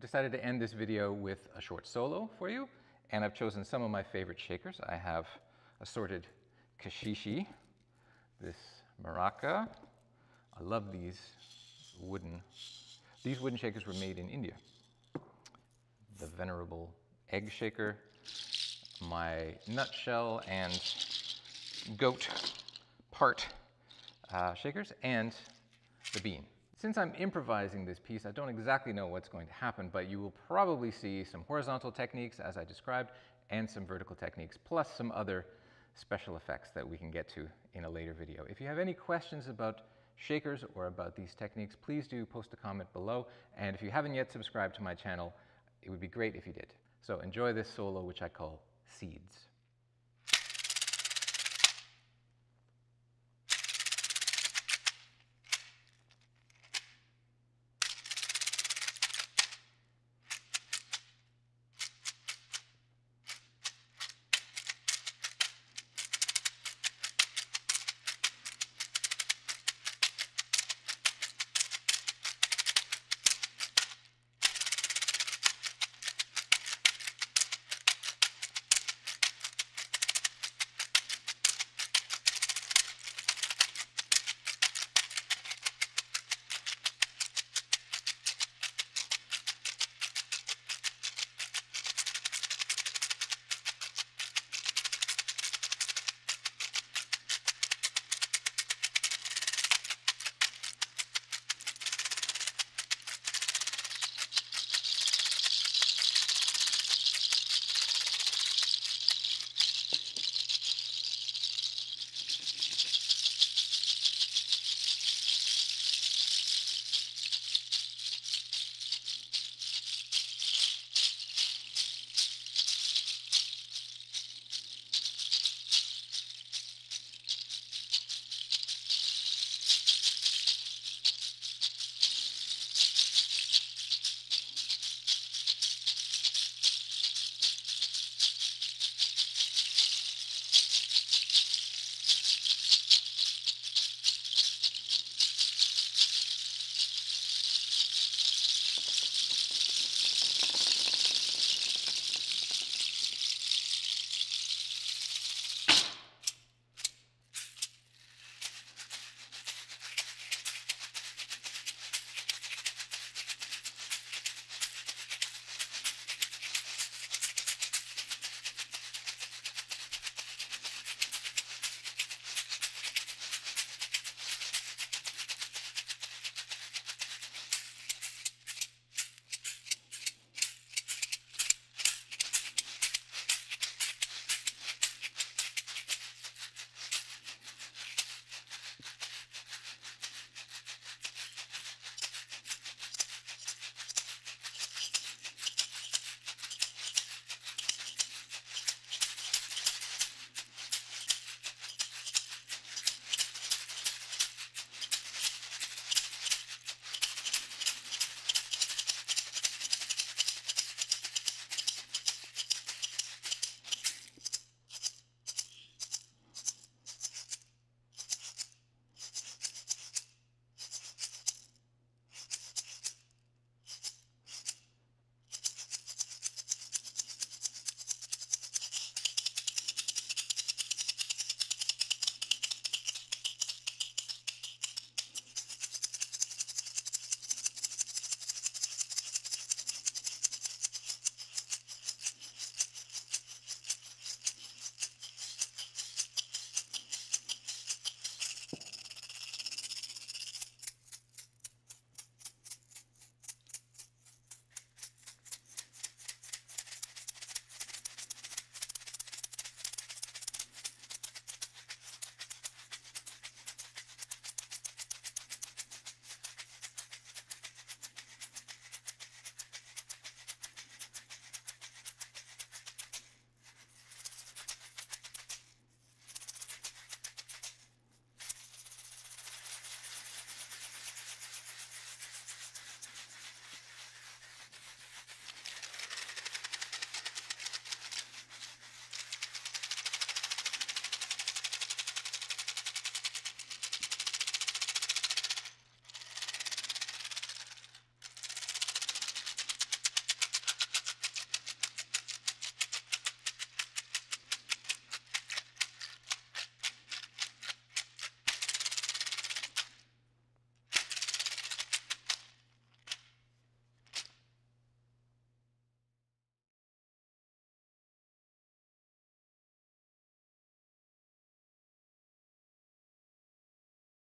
I've decided to end this video with a short solo for you, and I've chosen some of my favorite shakers. I have assorted caxixi, this maraca. I love these wooden, these wooden shakers were made in India. The venerable egg shaker, my nutshell and goat part uh, shakers, and the bean. Since I'm improvising this piece, I don't exactly know what's going to happen, but you will probably see some horizontal techniques as I described and some vertical techniques, plus some other special effects that we can get to in a later video. If you have any questions about shakers or about these techniques, please do post a comment below. And if you haven't yet subscribed to my channel, it would be great if you did. So enjoy this solo, which I call Seeds.